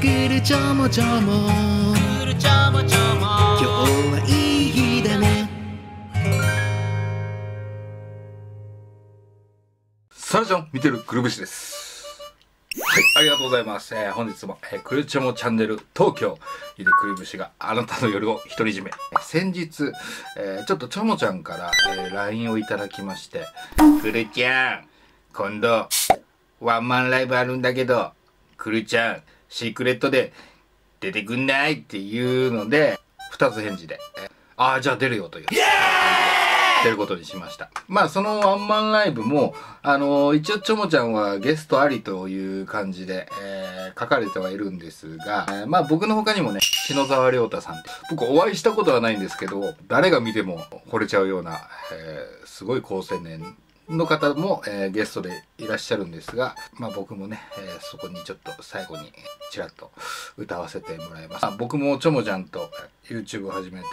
くるちょもちょも。今日はいい日だね。サラちゃん見てるくるぶしです。はいありがとうございます、えー本日も、えー、くるちょもチャンネル東京。いでくるぶしがあなたの夜を独り占め。先日、えーちょっとちょもちゃんから、えー LINE をいただきまして。くるちゃん今度ワンマンライブあるんだけどくるちゃんシークレットで出てくんないっていうので二つ返事で、えーああじゃあ出るよという。出ることにしました。まあ、そのワンマンライブも、あの一応、ちょもちゃんはゲストありという感じで、えー書かれてはいるんですが、えーまあ、僕の他にもね、篠沢亮太さんって、僕お会いしたことはないんですけど、誰が見ても惚れちゃうような、えーすごい高青年の方も、えーゲストでいらっしゃるんですが、まあ、僕もね、えーそこにちょっと最後にちらっと歌わせてもらいます。まあ僕もちょもちゃんと YouTube を始めて、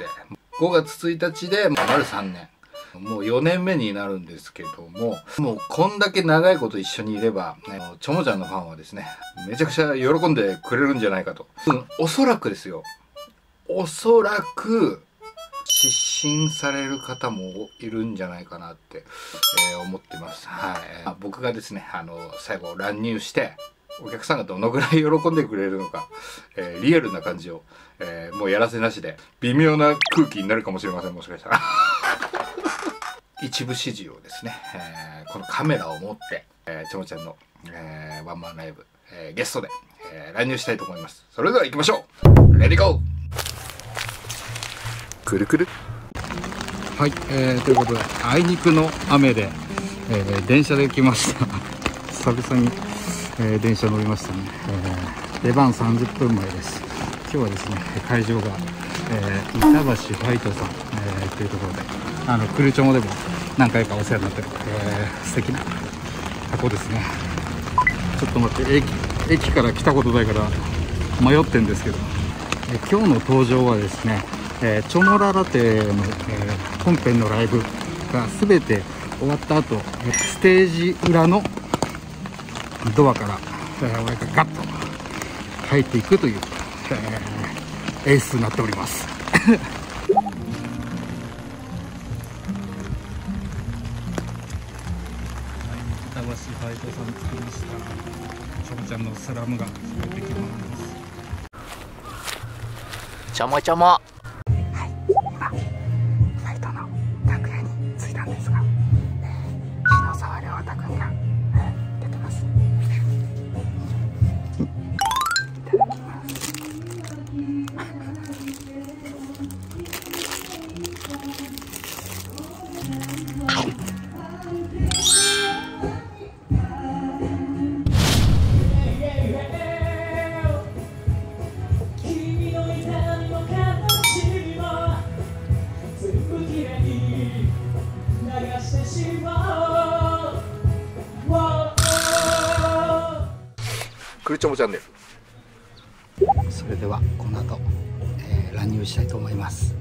5月1日でまあ丸3年。もう4年目になるんですけども、もうこんだけ長いこと一緒にいれば、ね、ちょもちゃんのファンはですね、めちゃくちゃ喜んでくれるんじゃないかと。うん、おそらくですよ。おそらく、失神される方もいるんじゃないかなって、えー思ってます。はい。僕がですね、あの、最後乱入して、お客さんがどのぐらい喜んでくれるのか、えーリアルな感じを、えーもうやらせなしで、微妙な空気になるかもしれません、もしかしたら。一部始終をですね、えーこのカメラを持って、えーちょもちゃんの、えーワンマンライブ、えーゲストで、えー乱入したいと思います。それでは行きましょうレディゴーくるくるはい、えーということで、あいにくの雨で、えー電車で来ました。久々に、えー電車乗りましたね。えー出番30分前です。今日はですね、会場が、えー板橋ファイトさん、えーというところで、あの、クルチョモでも何回かお世話になってる、えー素敵な箱ですね。ちょっと待って、駅、から来たことないから迷ってんですけど、えー今日の登場はですね、えーチョモララテの、えー本編のライブが全て終わった後、えーステージ裏のドアから、えー俺がガッと入っていくという、えー演出になっております。板橋ファイトさん作りました。ちょもちゃんのスラムが出てきます。ちょもちょもくるちょもチャンネル。それではこの後、えー乱入したいと思います。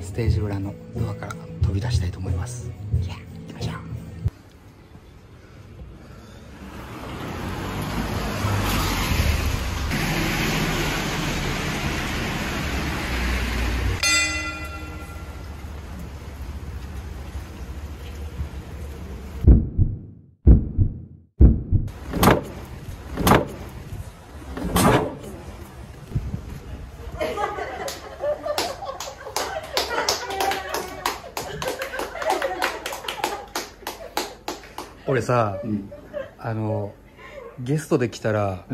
ステージ裏のドアから飛び出したいと思います。い俺さ、あのゲストで来たら、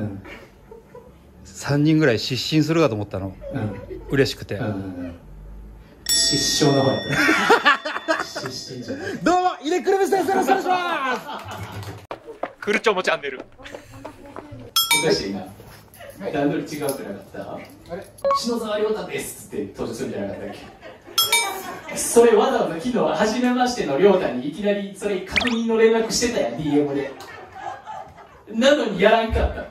3人ぐらい失神するかと思ったの、嬉しくて、失笑の方やった。失神じゃない。どうも入れくるぶしです。よろしくお願いします。くるちょもチャンネル。おかしいな。段取り違うくなかった？あれ？篠沢亮太ですって登場するんじゃなかったっけ？それわざわざ昨日は初めましての亮太にいきなりそれ確認の連絡してたや DM で。なのにやらんかった。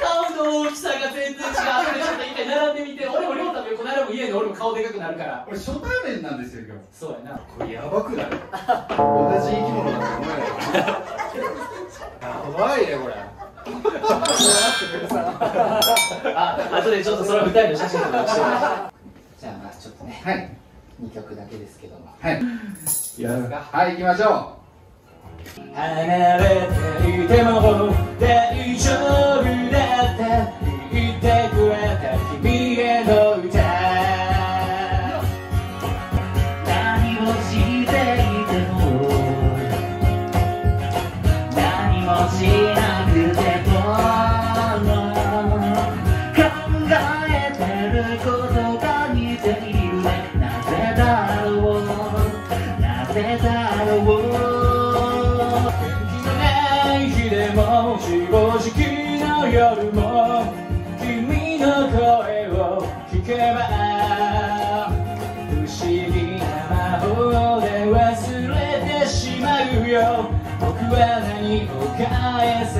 顔の大きさが全然違う。ちょっと一回並んでみて俺も亮太の横並ぶ家で俺も顔でかくなるから。俺初対面なんですよ今日。そうやな。これやばくない？同じ生き物だと思えないやばいねこれ。あ、後でちょっとその二人の写真とかして。じゃあ、まあ、ちょっとね。はい。二曲だけですけども。はい。いや、はい、行きましょう。離れていても大丈夫だって。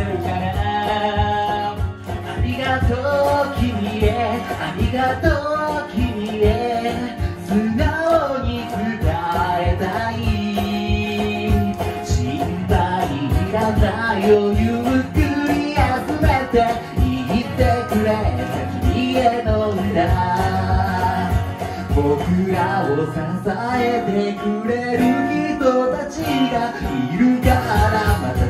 るからありがとう君へありがとう君へ素直に伝えたい心配いらないをゆっくり集めて言ってくれた君への裏僕らを支えてくれる人たちがいるからまた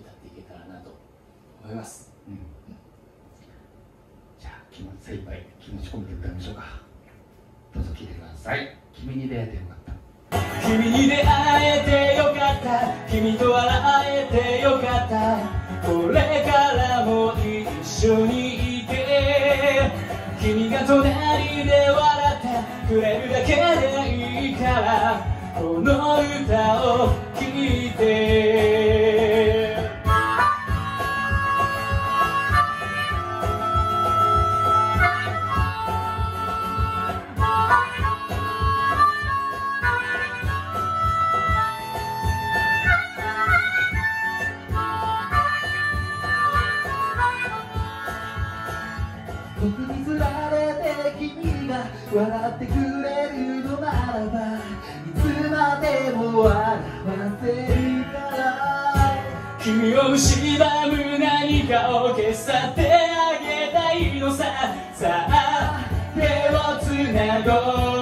歌っていけたらなと思います、うん、じゃあ気持ち精ぱい気持ち込めて歌いましょうか。どうぞ聴いてください。君に出会えてよかった。君に出会えてよかった。君と笑えてよかった。これからも一緒にいて。君が隣で笑ってくれるだけでいいから。この歌を聴いて。を失う何かを消さてあげたいのさ。さあ手をつなごう。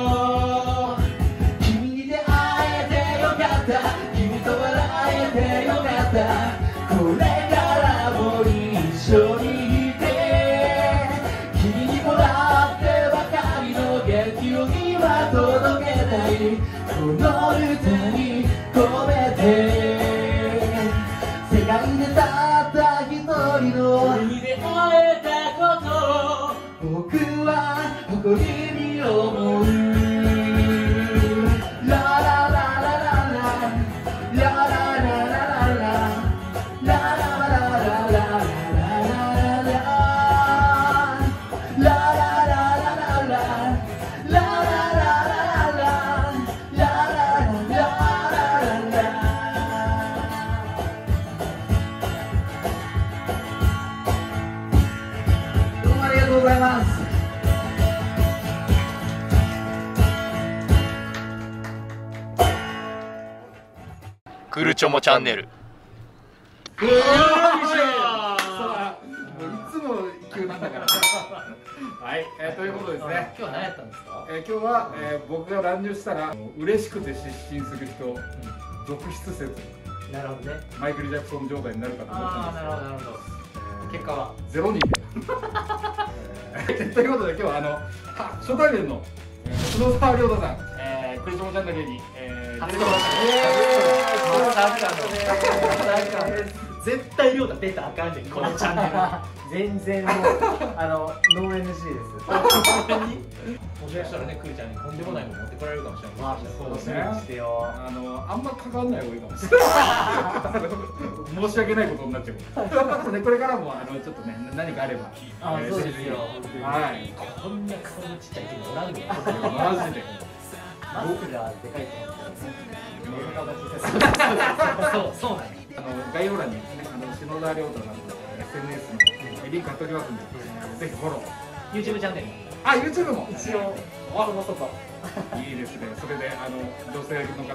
ざいます。クルチョモチャンネル。いつも急なんだから。はい、えーということですね、今日は何やったんですか？えー今日は、えー僕が乱入したら嬉しくて失神する人続出説なるほどね。マイケル・ジャクソン状態になるかと思ったんああなるほどなるほど結果は。ゼロ人で、えーということで今日はあのは初対面のえー篠沢亮太さん、えー、クリスモチャンネルに、えー、初登場まさかのまさかの絶対亮太出たらあかんねんこのチャンネ 全然もうあのノー NG です。ルもしかしたらねくーちゃんにとんでもないもの持ってこられるかもしれないまあそうですねしてよあのあんま関わんない方がいいかも。しれない申し訳ないことになっちゃう。これからもあのちょっとね何かあれば。あえーそうですよ。はい。こんな顔のちっちゃい人おらんマジで。マスクがで。かいと思ってね。お腹が小さいそうそうなんやあの概要欄にねあの篠田亮太さんの SNS のリンク貼っておきますんでぜひフォロー。YouTube チャンネル。あ YouTube も？一応。そのそこ。いいですね。それであの女性の方。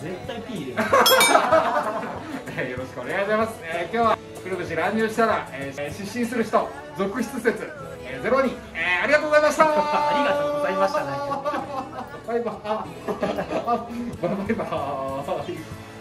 絶対 P 入れる。え ーよろしくお願いします、えー今日はくるぶし乱入したら、えー失神する人続出説、えー、ゼロ人、えーありがとうございました。ありがとうございましたね。バイバーバイ。バイバーイ